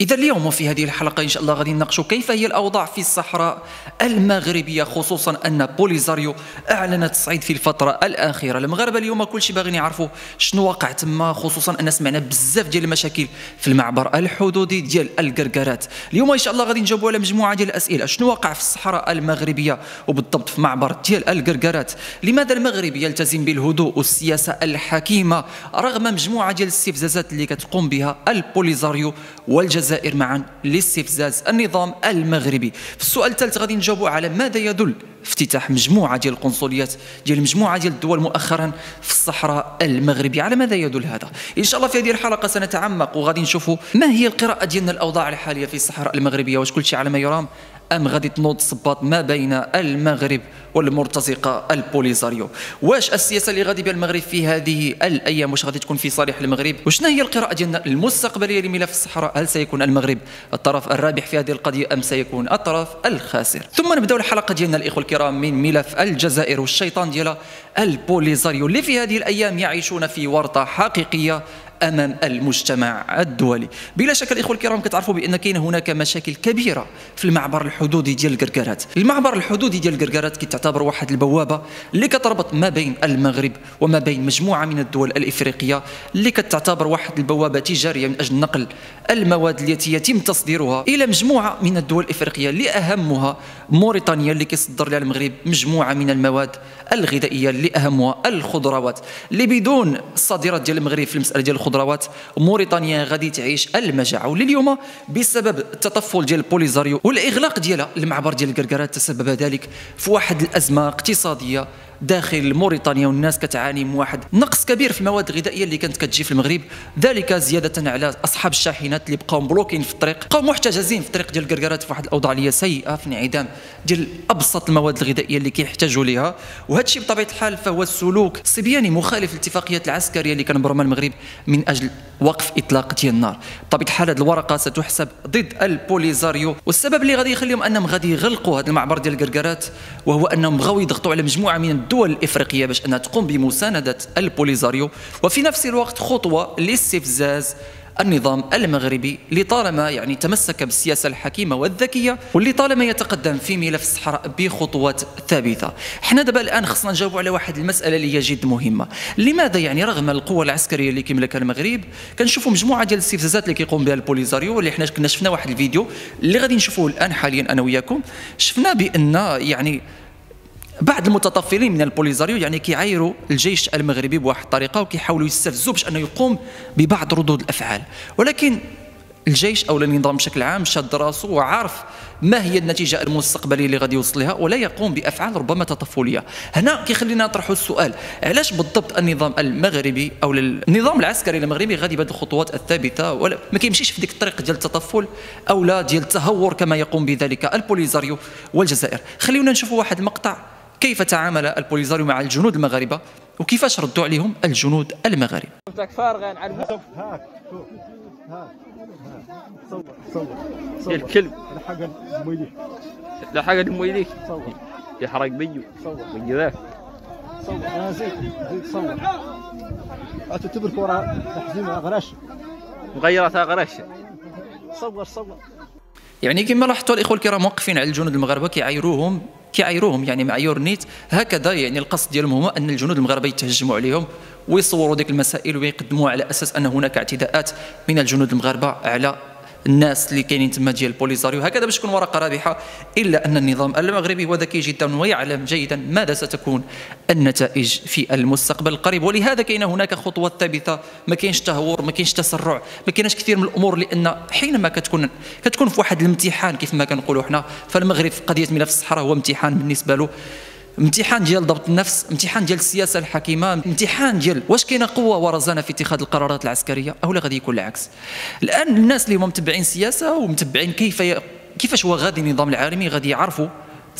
إذا اليوم وفي هذه الحلقة إن شاء الله غادي نناقشوا كيف هي الأوضاع في الصحراء المغربية خصوصا أن بوليزاريو أعلنت الصعيد في الفترة الأخيرة. المغاربة اليوم كل شيء باغيين يعرفوا شنو واقع تما خصوصا أن سمعنا بزاف ديال المشاكل في المعبر الحدودي ديال القرقرات. اليوم إن شاء الله غادي نجاوبوا على مجموعة ديال الأسئلة. شنو واقع في الصحراء المغربية وبالضبط في معبر ديال القرقرات؟ لماذا المغرب يلتزم بالهدوء والسياسة الحكيمة رغم مجموعة ديال الاستفزازات اللي كتقوم بها البوليزاريو والجزائر؟ الجزائر معا لاستفزاز النظام المغربي. في السؤال الثالث غادي نجاوبوا على ماذا يدل افتتاح مجموعة ديال القنصليات ديال مجموعة ديال الدول مؤخرا في الصحراء المغربية؟ على ماذا يدل هذا؟ إن شاء الله في هذه الحلقة سنتعمق وغادي نشوفوا ما هي القراءة ديالنا الأوضاع الحالية في الصحراء المغربية. واش كل شيء على ما يرام. أم غادي تنوض صباط ما بين المغرب والمرتزقة البوليزاريو؟ واش السياسة اللي غادي بها المغرب في هذه الأيام؟ واش غادي تكون في صالح المغرب؟ وشنا هي القراءة ديالنا المستقبلية لملف الصحراء؟ هل سيكون المغرب الطرف الرابح في هذه القضية أم سيكون الطرف الخاسر؟ ثم نبداو الحلقة ديالنا الإخوة الكرام من ملف الجزائر والشيطان ديالها البوليزاريو اللي في هذه الأيام يعيشون في ورطة حقيقية أمام المجتمع الدولي. بلا شك الإخوة الكرام كتعرفوا بأن كاين هناك مشاكل كبيرة في المعبر الحدودي ديال الكركرات المعبر الحدودي ديال الكركرات كتعتبر واحد البوابة اللي كتربط ما بين المغرب وما بين مجموعة من الدول الإفريقية اللي كتعتبر واحد البوابة تجارية من أجل نقل المواد التي يتم تصديرها إلى مجموعة من الدول الإفريقية اللي أهمها موريتانيا اللي كيصدر لها المغرب مجموعة من المواد الغذائية اللي اهمها الخضروات. اللي بدون الصادرات ديال المغرب في المسألة ديال الخضروات موريتانيا غادي تعيش المجاعة. ولليوم بسبب التطفل ديال البوليزاريو والإغلاق ديالها المعبر ديال الكركرات تسبب ذلك في واحد الأزمة اقتصادية داخل موريتانيا والناس كتعاني من واحد نقص كبير في المواد الغذائية اللي كانت كتجي في المغرب. ذلك زيادة على أصحاب الشاحنات اللي بقاو مبلوكين في الطريق بقاو محتجزين في الطريق ديال الكركرات في واحد الأوضاع اللي سيئة في انعدام ديال أبسط المواد الغذائية اللي كيحتاجوا ليها. وهذا الشيء بطبيعة الحال فهو السلوك صبياني مخالف للاتفاقيات العسكرية اللي كان برمى المغرب من أجل وقف إطلاق ديال النار. بطبيعة الحال هذه الورقة ستحسب ضد البوليزاريو والسبب اللي غادي يخليهم أنهم غادي يغلقوا هذا المعبر ديال الكركرات وهو أنهم بغاو يضغطوا على مجموعة من الدول الإفريقية باش أنها تقوم بمساندة البوليزاريو وفي نفس الوقت خطوة لاستفزاز النظام المغربي لطالما يعني تمسك بالسياسة الحكيمة والذكية واللي طالما يتقدم في ملف الصحراء بخطوات ثابتة. حنا دابا الآن خصنا نجاوب على واحد المسألة اللي هي جد مهمة. لماذا يعني رغم القوة العسكرية اللي كيملكها المغرب كنشوفوا مجموعة ديال الاستفزازات اللي كيقوم بها البوليزاريو واللي حنا كنا شفنا واحد الفيديو اللي غادي نشوفوه الآن حاليا أنا وياكم. شفنا بأن يعني بعض المتطفلين من البوليزاريو يعني كيعايروا الجيش المغربي بواحد الطريقة وكيحاولوا يستفزوا باش أنه يقوم ببعض ردود الأفعال. ولكن الجيش أو النظام بشكل عام شاد راسه وعارف ما هي النتيجة المستقبلية اللي غادي يوصل لها ولا يقوم بأفعال ربما تطفلية. هنا كيخلينا نطرحوا السؤال علاش بالضبط النظام المغربي أو النظام العسكري المغربي غادي بهذه الخطوات الثابتة ولا ما كيمشيش في ديك الطريق ديال التطفل أو لا ديال التهور كما يقوم بذلك البوليزاريو والجزائر؟ خلينا نشوفوا واحد المقطع كيف تعامل البوليزاريو مع الجنود المغاربة؟ وكيفاش ردوا عليهم الجنود المغاربة؟ الكلب. دم يديك صور يحرق بيو صور بيو ذاك صور أنا زيد زيد صور تعتبر كره تحزيم غراش. مغيرتها غرش صور صور. يعني كما لاحظتوا الإخوة الكرام موقفين على الجنود المغاربة كيعايروهم كيعايروهم يعني معيور نيت هكذا يعني القصد ديالهم هو أن الجنود المغاربة يتهجموا عليهم ويصوروا ديك المسائل ويقدموا على أساس أن هناك اعتداءات من الجنود المغاربة على الناس اللي كاينين تما ديال البوليزاريو هكذا باش تكون ورقة رابحة إلا أن النظام المغربي هو ذكي جدا ويعلم جيدا ماذا ستكون النتائج في المستقبل القريب. ولهذا كاين هناك خطوات ثابتة ما كاينش تهور ما كاينش تسرع ما كاينش كثير من الأمور لأن حينما كتكون كتكون في واحد الامتحان كيف ما كنقولوا حنا فالمغرب في قضية ملف الصحراء هو امتحان بالنسبة له. امتحان ديال ضبط النفس امتحان ديال السياسة الحكيمة امتحان ديال واش كاينة قوة ورزانة في اتخاذ القرارات العسكرية أو لا غادي يكون العكس الآن الناس اللي هما متبعين السياسة ومتبعين كيف. كيفاش هو غادي النظام العالمي غادي يعرفوا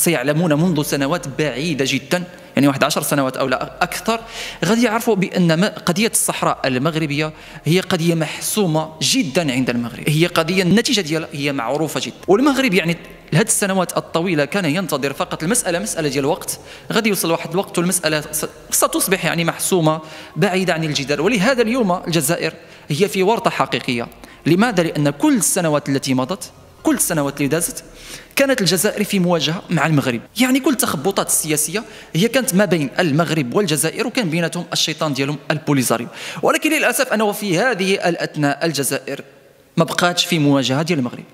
سيعلمون منذ سنوات بعيدة جدا يعني واحد عشر سنوات أو لا أكثر. غادي يعرفوا بأن قضية الصحراء المغربية هي قضية محسومة جدا عند المغرب. هي قضية النتيجة ديالها هي معروفة جدا. والمغرب يعني لهذه السنوات الطويلة كان ينتظر فقط المسألة مسألة ديال الوقت غادي يوصل واحد الوقت والمسألة ستصبح يعني محسومة بعيدة عن الجدال. ولهذا اليوم الجزائر هي في ورطة حقيقية. لماذا؟ لأن كل السنوات التي مضت كل السنوات اللي دازت كانت الجزائر في مواجهة مع المغرب. يعني كل التخبطات السياسية هي كانت ما بين المغرب والجزائر وكان بيناتهم الشيطان ديالهم البوليزاريو. ولكن للأسف أنه في هذه الأثناء الجزائر ما بقاتش في مواجهة ديال المغرب.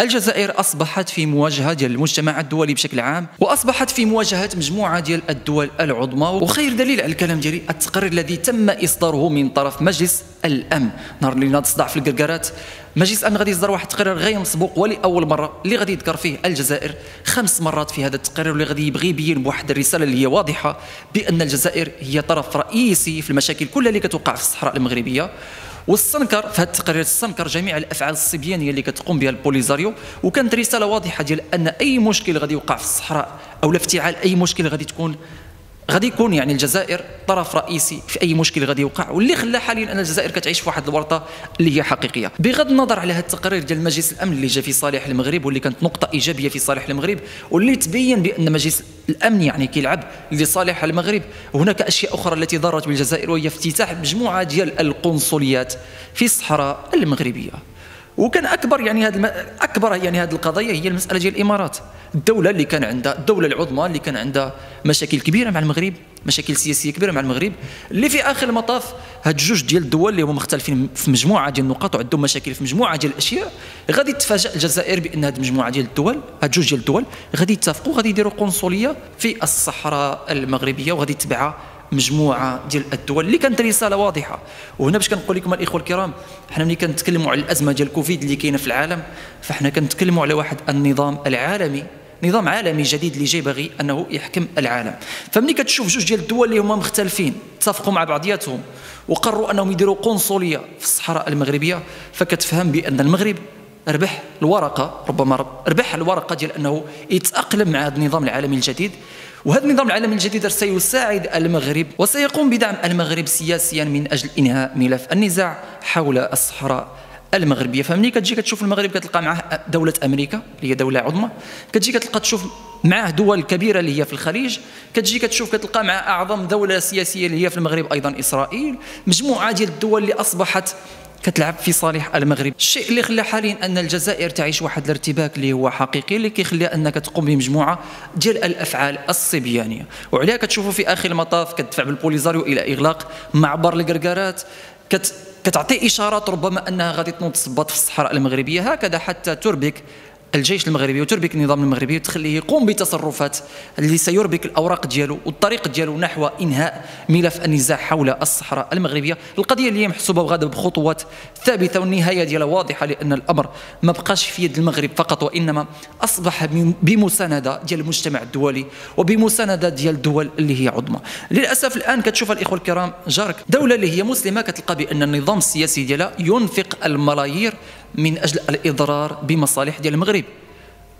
الجزائر أصبحت في مواجهة ديال المجتمع الدولي بشكل عام وأصبحت في مواجهة مجموعة ديال الدول العظمى وخير دليل على الكلام ديالي التقرير الذي تم إصداره من طرف مجلس الأمن. نهار اللي ناض في القرقرات. مجلس الأمن غادي يصدر واحد التقرير غير مسبوق ولأول مرة اللي غادي يذكر فيه الجزائر خمس مرات في هذا التقرير واللي غادي يبغي يبين بواحد الرسالة اللي هي واضحة بأن الجزائر هي طرف رئيسي في المشاكل كلها اللي كتوقع في الصحراء المغربية. واستنكر في هذا التقرير استنكر جميع الأفعال الصبيانية اللي كتقوم بها البوليزاريو وكانت رسالة واضحة ديال أن أي مشكل غادي يوقع في الصحراء أو افتعال أي مشكل غادي تكون غادي يكون يعني الجزائر طرف رئيسي في أي مشكل غادي يوقع واللي خلى حاليا أن الجزائر كتعيش في واحد الورطة اللي هي حقيقية. بغض النظر على هذا التقرير ديال مجلس الأمن اللي جا في صالح المغرب واللي كانت نقطة إيجابية في صالح المغرب واللي تبين بأن مجلس الأمن يعني كيلعب لصالح المغرب. هناك أشياء أخرى التي ضرت بالجزائر وهي افتتاح مجموعة ديال القنصليات في الصحراء المغربية. وكان أكبر يعني هذا أكبر يعني هذه القضية هي المسألة ديال الإمارات. الدولة اللي كان عندها الدولة العظمى اللي كان عندها مشاكل كبيرة مع المغرب مشاكل سياسية كبيرة مع المغرب اللي في آخر المطاف هاد جوج ديال الدول اللي هما مختلفين في مجموعة ديال النقاط وعندهم مشاكل في مجموعة ديال الأشياء غادي تفاجئ الجزائر بأن هاد المجموعه ديال الدول هاد جوج ديال الدول غادي يتفقوا غادي يديروا قنصلية في الصحراء المغربية وغادي تبعها مجموعة ديال الدول اللي كانت رسالة واضحة. وهنا باش كنقول لكم الإخوة الكرام حنا ملي كنتكلموا على الأزمة ديال كوفيد اللي كاينة في العالم فحنا كنتكلموا على واحد النظام العالمي نظام عالمي جديد اللي جاي باغي أنه يحكم العالم. فملي كتشوف جوج ديال الدول اللي هما مختلفين اتفقوا مع بعضياتهم وقرروا أنهم يديروا قنصلية في الصحراء المغربية فكتفهم بأن المغرب ربح الورقة ربما ربح الورقة ديال أنه يتأقلم مع هذا النظام العالمي الجديد. وهذا النظام العالمي الجديد سيساعد المغرب وسيقوم بدعم المغرب سياسيا من أجل إنهاء ملف النزاع حول الصحراء المغربية. فملي كتجي كتشوف المغرب كتلقى معه دولة أمريكا اللي هي دولة عظمى. كتجي كتلقى تشوف معه دول كبيرة اللي هي في الخليج. كتجي كتشوف كتلقى مع أعظم دولة سياسية اللي هي في المغرب أيضا إسرائيل. مجموعة ديال الدول اللي أصبحت كتلعب في صالح المغرب. الشيء اللي خلى حاليا أن الجزائر تعيش واحد الارتباك اللي هو حقيقي اللي كيخليها أنك تقوم بمجموعة ديال الأفعال الصبيانية. وعليها كتشوفوا في آخر المطاف كتدفع بالبوليزاريو إلى إغلاق معبر القرقرات كت كتعطي إشارات ربما أنها غادي تنوض تصبط في الصحراء المغربية. هكذا حتى تربك الجيش المغربي وتربك النظام المغربي وتخليه يقوم بتصرفات اللي سيربك الأوراق ديالو والطريق ديالو نحو إنهاء ملف النزاع حول الصحراء المغربية. القضية اللي هي محسوبة وغادة بخطوات ثابتة والنهاية ديالها واضحة لأن الأمر ما بقاش في يد المغرب فقط وإنما أصبح بمساندة ديال المجتمع الدولي وبمساندة ديال الدول اللي هي عظمى. للأسف الآن كتشوف الإخوة الكرام جارك دولة اللي هي مسلمة كتلقى بأن النظام السياسي ديالها ينفق الملايير من أجل الإضرار بمصالح ديال المغرب.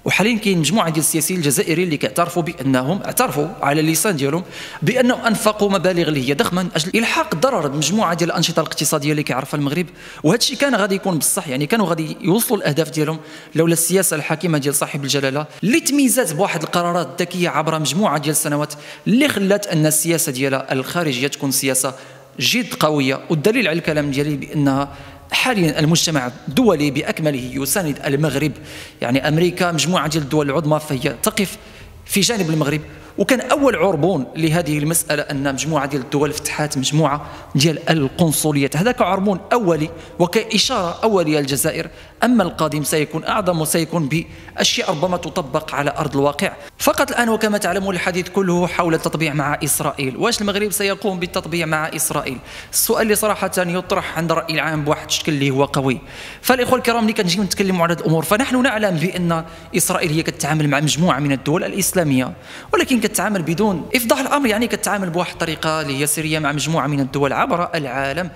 وحاليا كاين مجموعة ديال السياسيين الجزائريين اللي كيعترفوا بانهم اعترفوا على اللسان ديالهم بأنهم أنفقوا مبالغ اللي هي ضخمه من أجل إلحاق ضرر بمجموعه ديال الأنشطة الاقتصادية اللي كيعرفها المغرب وهذا الشيء كان غادي يكون بصح. يعني كانوا غادي يوصلوا الأهداف ديالهم لولا السياسة الحاكمة ديال صاحب الجلالة اللي تميزات بواحد القرارات ذكية عبر مجموعة ديال السنوات اللي خلات أن السياسة ديالها الخارجية تكون سياسة جد قوية. والدليل على الكلام ديالي بأنها حاليا المجتمع الدولي بأكمله يساند المغرب. يعني أمريكا مجموعة ديال الدول العظمى فهي تقف في جانب المغرب. وكان أول عربون لهذه المسألة أن مجموعة ديال الدول فتحات مجموعة ديال القنصليات هذاك عربون أولي وكإشارة أولية للجزائر أما القادم سيكون أعظم وسيكون بأشياء ربما تطبق على أرض الواقع. فقط الآن وكما تعلمون الحديث كله حول التطبيع مع إسرائيل. واش المغرب سيقوم بالتطبيع مع إسرائيل؟ السؤال اللي صراحة يطرح عند الراي العام بواحد الشكل اللي هو قوي. فالإخوة الكرام ملي كنجيو نتكلموا على هذه الأمور فنحن نعلم بأن إسرائيل هي كتعامل مع مجموعة من الدول الإسلامية. ولكن كتعامل بدون إفضاح الأمر يعني كتعامل بواحد الطريقة اللي هي سرية مع مجموعة من الدول عبر العالم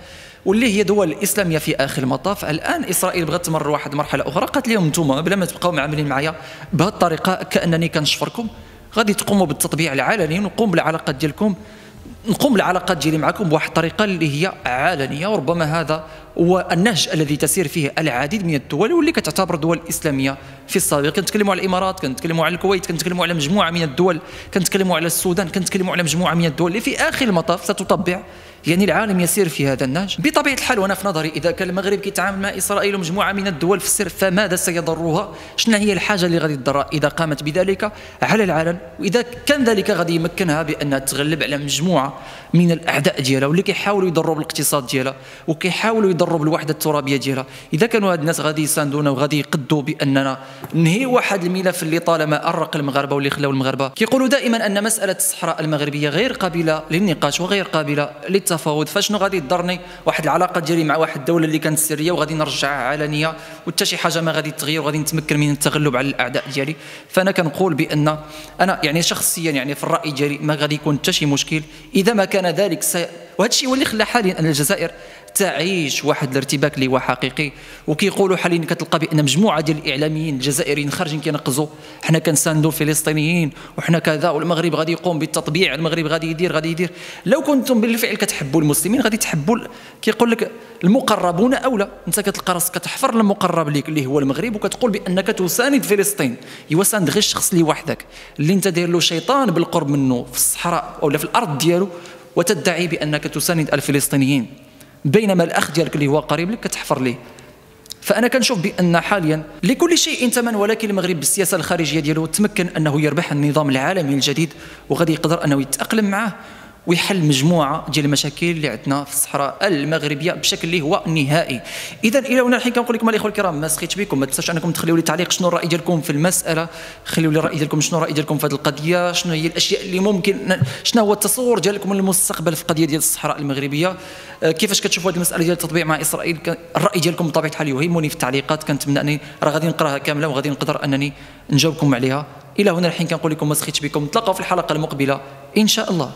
واللي هي دول الاسلاميه في آخر المطاف. الآن إسرائيل بغات تمر واحد المرحله أخرى قالت لهم أنتم بلا ما تبقاو معاملين معايا بهذه الطريقة كأنني كنشفركم. غادي تقوموا بالتطبيع العلني ونقوم بالعلاقات ديالكم. نقوم بالعلاقات ديالي معكم بواحد الطريقة اللي هي علنية وربما هذا والنهج الذي تسير فيه العديد من الدول واللي كتعتبر دول اسلاميه في السابق. كنتكلموا على الإمارات كنتكلموا على الكويت كنتكلموا على مجموعة من الدول كنتكلموا على السودان كنتكلموا على مجموعة من الدول اللي في آخر المطاف ستطبع يعني العالم يسير في هذا النهج. بطبيعة الحال وأنا في نظري إذا كان المغرب كيتعامل مع إسرائيل ومجموعة من الدول في السر فماذا سيضرها؟ شنو هي الحاجة اللي غادي تضرها إذا قامت بذلك؟ على العلن وإذا كان ذلك غادي يمكنها بانها تغلب على مجموعة من الأعداء ديالها واللي كيحاولوا يضروا بالاقتصاد ديالها وكيحاولوا يضروا بالوحدة الترابية ديالها. إذا كانوا هاد الناس غادي يساندونا وغادي يقدوا بأننا نهي واحد الملف اللي طالما أرق المغاربة واللي خلاو المغاربة. كيقولوا دائما أن مسألة الصحراء المغربية غير قابلة للنقاش وغير قابلة للتفاوض فشنو غادي تضرني؟ واحد العلاقة ديالي مع واحد الدولة اللي كانت سرية وغادي نرجعها علنية وحتى شي حاجة ما غادي تغير وغادي نتمكن من التغلب على الأعداء ديالي. فأنا كنقول بأن أنا يعني شخصيا يعني في الرأي ديالي ما غادي يكون حتى شي مشكل. إذا ما كان ذلك. وهذا الشيء هو اللي خلى حاليا أن الجزائر تعيش واحد الارتباك اللي هو حقيقي. وكيقولوا حاليا كتلقى بأن مجموعة ديال الإعلاميين الجزائريين خارجين كينقزوا. حنا كنساندوا الفلسطينيين وحنا كذا والمغرب غادي يقوم بالتطبيع المغرب غادي يدير غادي يدير. لو كنتم بالفعل كتحبوا المسلمين غادي تحبوا كيقول لك المقربون اولى أنت كتلقى راسك كتحفر المقرب ليك اللي هو المغرب وكتقول بأنك تساند فلسطين. إيوا ساند غير الشخص اللي وحدك. اللي أنت داير له شيطان بالقرب منه في الصحراء ولا في الأرض ديالو. وتدعي بأنك تساند الفلسطينيين بينما الأخ ديالك اللي هو قريب لك كتحفر ليه. فأنا كنشوف بأن حاليا لكل شيء ثمن ولكن المغرب بالسياسة الخارجية ديالو تمكن أنه يربح النظام العالمي الجديد وغادي يقدر أنه يتأقلم معه. ويحل مجموعة ديال المشاكل اللي عندنا في الصحراء المغربية بشكل اللي هو نهائي. اذا إلى هنا الحين كنقول لكم الإخوة الكرام ما سخيتش بكم ما تنساوش أنكم تخليوا لي تعليق شنو الرأي ديالكم في المسألة خليوا لي الراي ديالكم شنو الرأي ديالكم في هذه القضية شنو هي الأشياء اللي ممكن شنو هو التصور ديالكم للمستقبل في القضية ديال الصحراء المغربية؟ آه، كيفاش كتشوفوا هذه المسألة ديال التطبيع مع إسرائيل؟ الرأي ديالكم بطبيعة الحال يهمني في التعليقات كنتمنى أني راه غادي نقراها كاملة وغادي نقدر أنني نجاوبكم عليها. إلى هنا الحين كنقول لكم ما سخيتش بكم نتلاقاو في الحلقة المقبلة إن شاء الله.